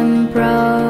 I'm proud.